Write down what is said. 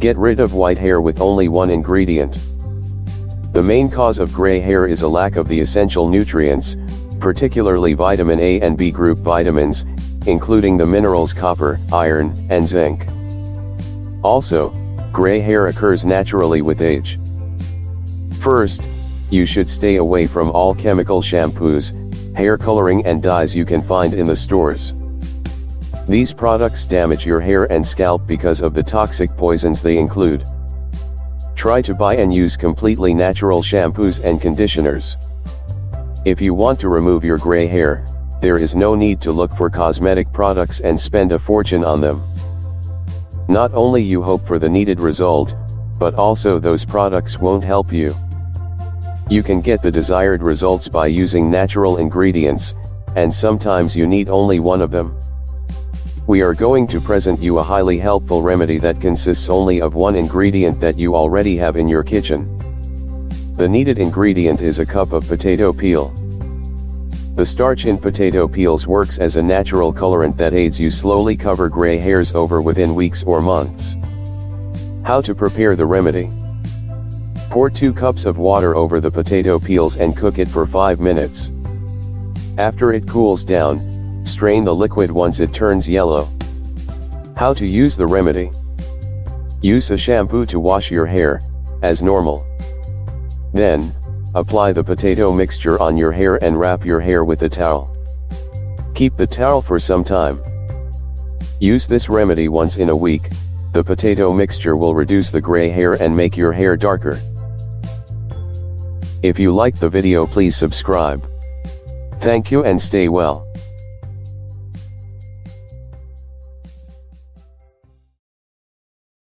Get rid of white hair with only one ingredient. The main cause of gray hair is a lack of the essential nutrients, particularly vitamin A and B group vitamins, including the minerals copper, iron, and zinc. Also, gray hair occurs naturally with age. First, you should stay away from all chemical shampoos, hair coloring and dyes you can find in the stores. These products damage your hair and scalp because of the toxic poisons they include. Try to buy and use completely natural shampoos and conditioners. If you want to remove your gray hair, there is no need to look for cosmetic products and spend a fortune on them. Not only you hope for the needed result, but also those products won't help you. You can get the desired results by using natural ingredients, and sometimes you need only one of them. We are going to present you a highly helpful remedy that consists only of one ingredient that you already have in your kitchen. The needed ingredient is a cup of potato peel. The starch in potato peels works as a natural colorant that aids you slowly cover gray hairs over within weeks or months. How to prepare the remedy. Pour 2 cups of water over the potato peels and cook it for 5 minutes. After it cools down, Strain the liquid once it turns yellow. How to use the remedy. Use a shampoo to wash your hair, as normal. Then, apply the potato mixture on your hair and wrap your hair with a towel. Keep the towel for some time. Use this remedy once in a week, the potato mixture will reduce the gray hair and make your hair darker. If you liked the video please subscribe. Thank you and stay well.